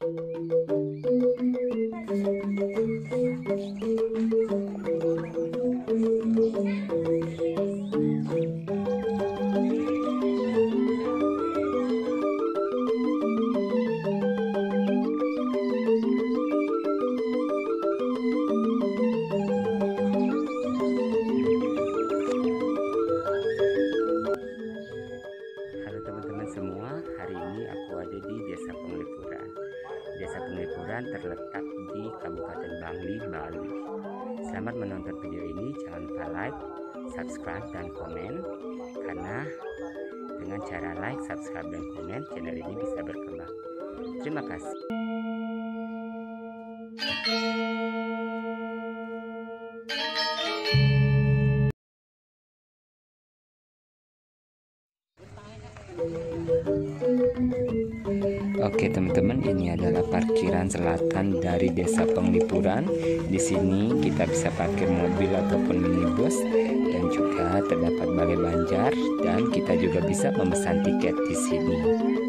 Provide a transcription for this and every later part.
Thank you. Bangli, Bali. Selamat menonton video ini. Jangan lupa like, subscribe, dan komen. Karena dengan cara like, subscribe, dan komen, channel ini bisa berkembang. Terima kasih. Teman-teman, ini adalah parkiran selatan dari Desa Penglipuran. Di sini kita bisa parkir mobil ataupun minibus dan juga terdapat balai banjar dan kita juga bisa memesan tiket di sini.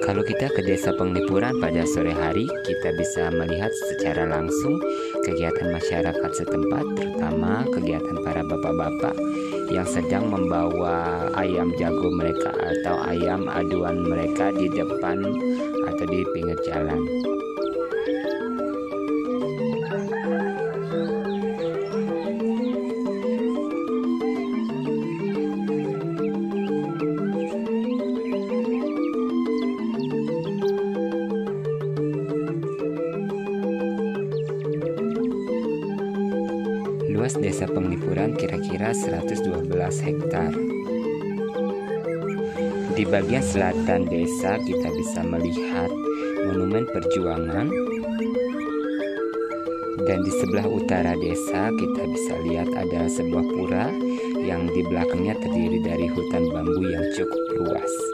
Kalau kita ke desa Penglipuran pada sore hari, kita bisa melihat secara langsung kegiatan masyarakat setempat, terutama kegiatan para bapak-bapak yang sedang membawa ayam jago mereka atau ayam aduan mereka di depan atau di pinggir jalan. Luas desa Penglipuran kira-kira 112 hektar. Di bagian selatan desa kita bisa melihat monumen perjuangan dan di sebelah utara desa kita bisa lihat ada sebuah pura yang di belakangnya terdiri dari hutan bambu yang cukup luas.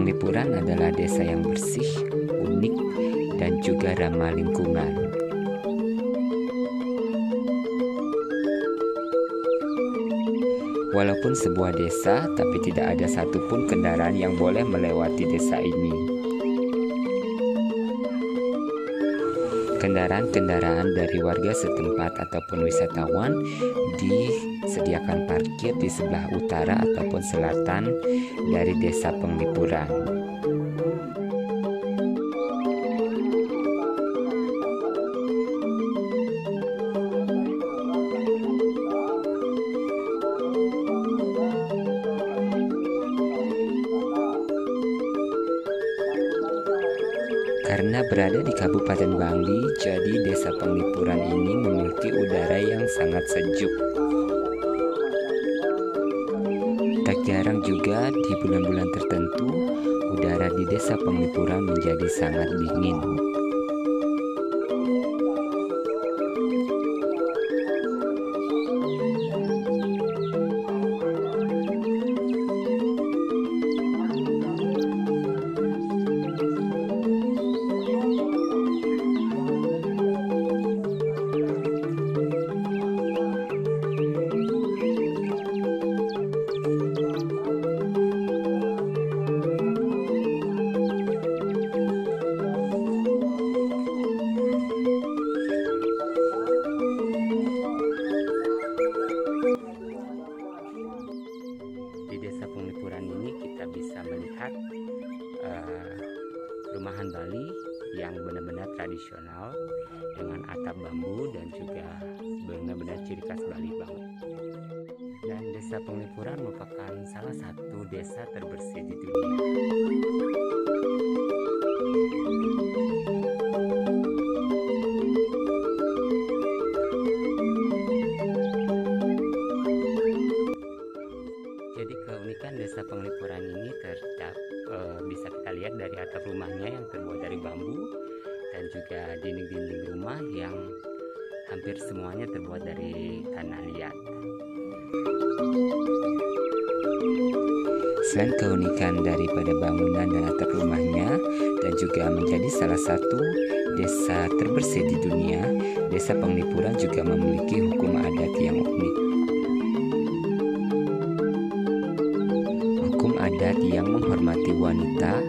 Penglipuran adalah desa yang bersih, unik, dan juga ramah lingkungan. Walaupun sebuah desa, tapi tidak ada satupun kendaraan yang boleh melewati desa ini. Kendaraan-kendaraan dari warga setempat ataupun wisatawan disediakan parkir di sebelah utara ataupun selatan dari desa Penglipuran. Karena berada di Kabupaten Bangli, jadi Desa Penglipuran ini memiliki udara yang sangat sejuk. Jarang juga di bulan-bulan tertentu, udara di Desa Penglipuran menjadi sangat dingin. Rumahan Bali yang benar-benar tradisional dengan atap bambu dan juga benar-benar ciri khas Bali banget. Dan Desa Penglipuran merupakan salah satu desa terbersih di dunia. Hampir semuanya terbuat dari tanah liat. Selain keunikan daripada bangunan dan atap rumahnya dan juga menjadi salah satu desa terbersih di dunia, Desa Penglipuran juga memiliki hukum adat yang unik. adat yang menghormati wanita,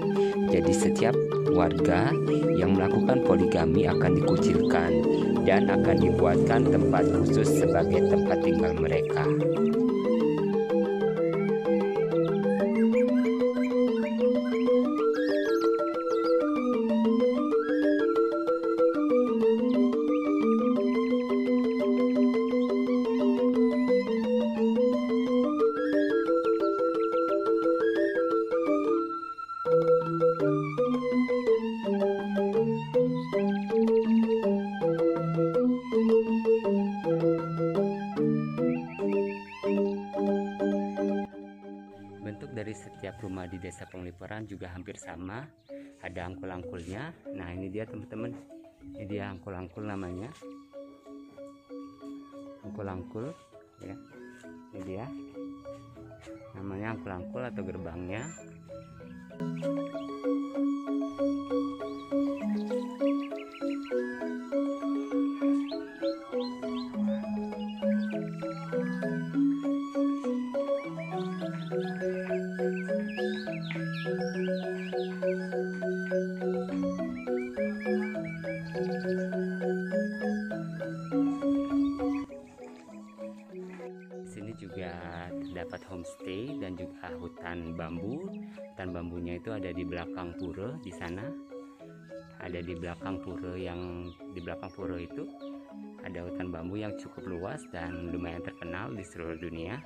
jadi setiap warga yang melakukan poligami akan dikucilkan dan akan dibuatkan tempat khusus sebagai tempat tinggal mereka. Dari setiap rumah di desa Penglipuran juga hampir sama. Ada angkul-angkulnya. Nah ini dia teman-teman. Ini dia angkul-angkul namanya. Angkul-angkul ya. Ini dia. Namanya angkul-angkul atau gerbangnya. juga homestay dan juga hutan bambu. Hutan bambunya itu ada di belakang pura di sana. Ada di belakang pura yang di belakang pura itu ada hutan bambu yang cukup luas dan lumayan terkenal di seluruh dunia.